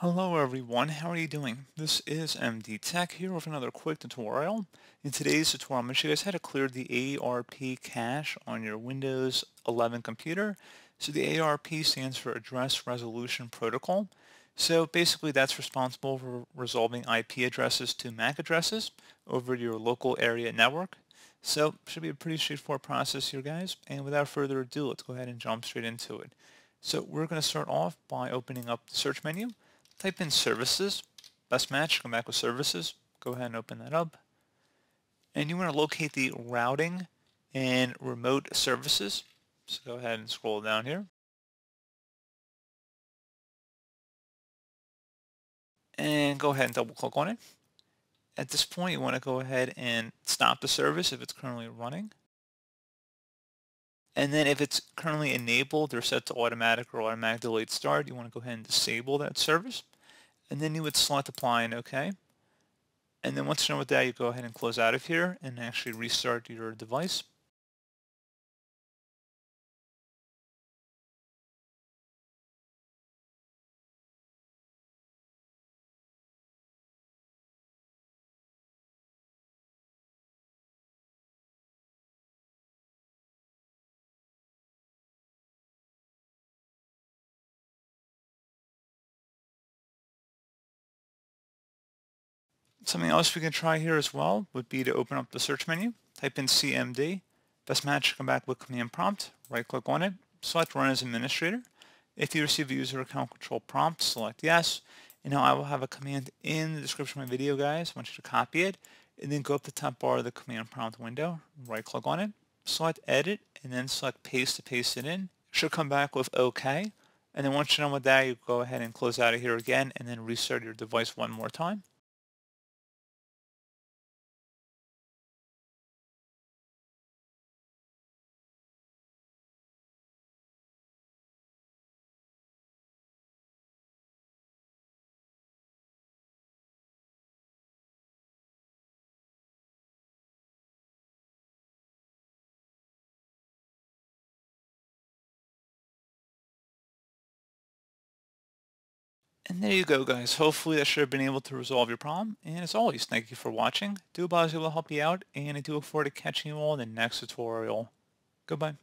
Hello everyone, how are you doing? This is MD Tech here with another quick tutorial. In today's tutorial, I'm going to show you guys how to clear the ARP cache on your Windows 11 computer. So the ARP stands for Address Resolution Protocol. So basically that's responsible for resolving IP addresses to MAC addresses over your local area network. So should be a pretty straightforward process here guys. And without further ado, let's go ahead and jump straight into it. So we're going to start off by opening up the search menu type in services, best match, come back with services, go ahead and open that up. And you want to locate the routing and remote services. So go ahead and scroll down here. And go ahead and double click on it. At this point, you want to go ahead and stop the service if it's currently running. And then if it's currently enabled or set to automatic or automatic delayed start, you want to go ahead and disable that service and then you would select apply and OK. And then once you're done with that, you go ahead and close out of here and actually restart your device. Something else we can try here as well would be to open up the search menu, type in CMD, best match come back with command prompt, right click on it, select run as administrator. If you receive a user account control prompt, select yes. And now I will have a command in the description of my video guys. I want you to copy it and then go up the top bar of the command prompt window, right click on it, select edit and then select paste to paste it in. It should come back with OK. And then once you're done with that, you go ahead and close out of here again and then restart your device one more time. And there you go, guys. Hopefully that should have been able to resolve your problem. And as always, thank you for watching. Do able to help you out, and I do look forward to catching you all in the next tutorial. Goodbye.